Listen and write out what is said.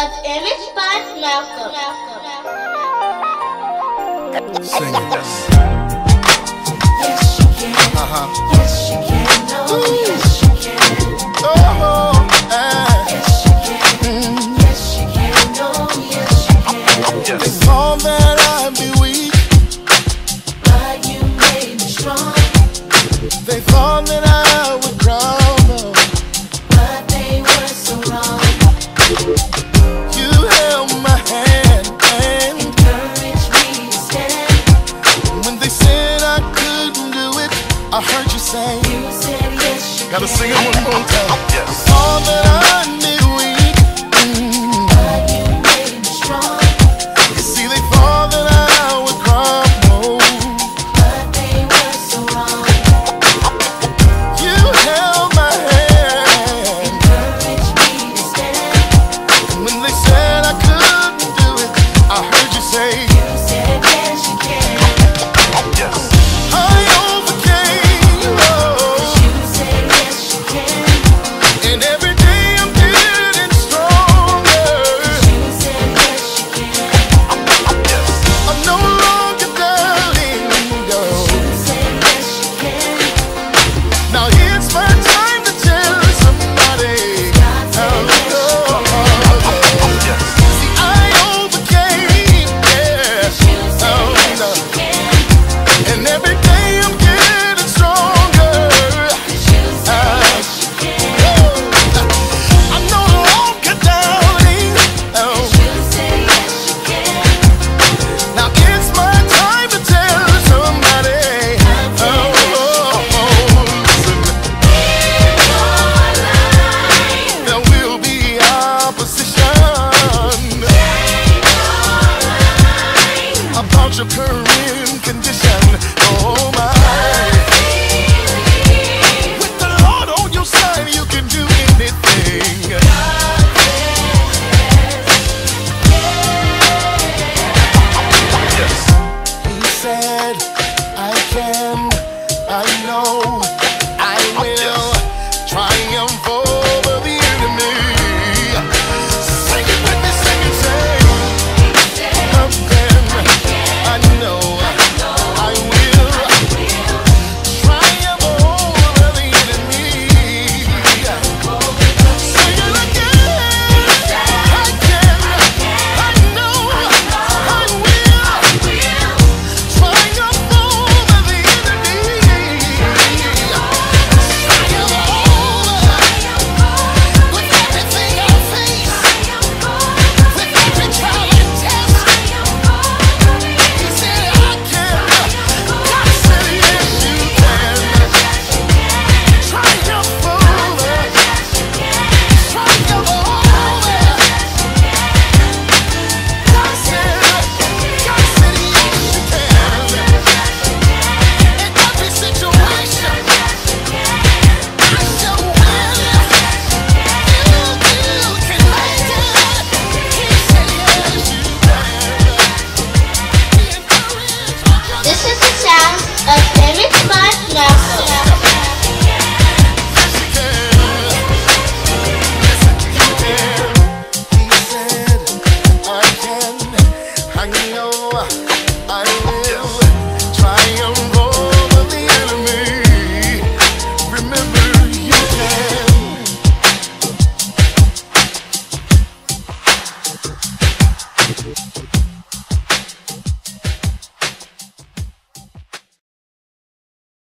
of Image by Malcolm. Sing it. Yes, you can. Uh-huh. Yes, I heard you say, you said yes, you gotta can. sing it one more time. Yeah. about your current condition. Oh my. With the Lord on your side, you can do anything. Yes. He said, I can, I know.